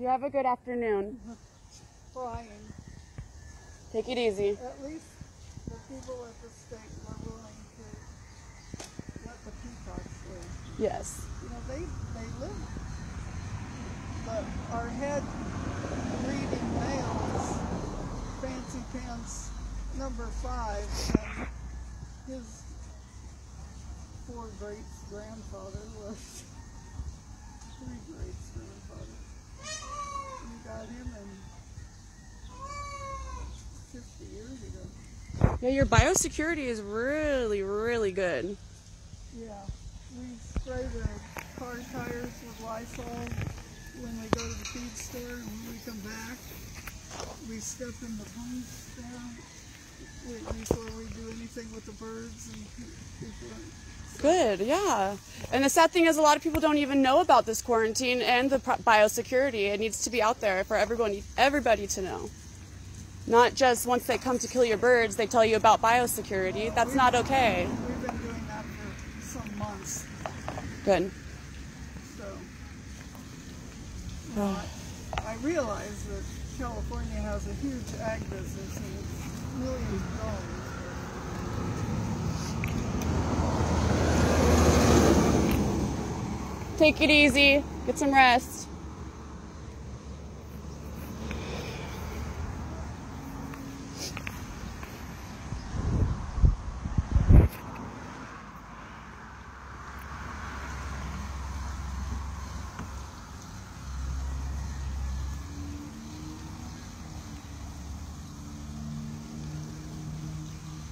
You have a good afternoon. Flying. Take it easy. At least the people at the state were willing to let the peacocks live. Yes. You know, they they live. But our head breeding male is Fancy Pants number five, and his four greats grandfather was Yeah, your biosecurity is really, really good. Yeah, we spray the car tires with Lysol when we go to the feed store and when we come back. We step in the ponds down before we do anything with the birds. Good, yeah. And the sad thing is, a lot of people don't even know about this quarantine and the biosecurity. It needs to be out there for everyone, everybody to know. Not just once they come to kill your birds, they tell you about biosecurity. That's not okay. We've been doing that for some months, Good. so. you know, I, I realize that California has a huge ag business and it's millions of dollars. Take it easy. Get some rest.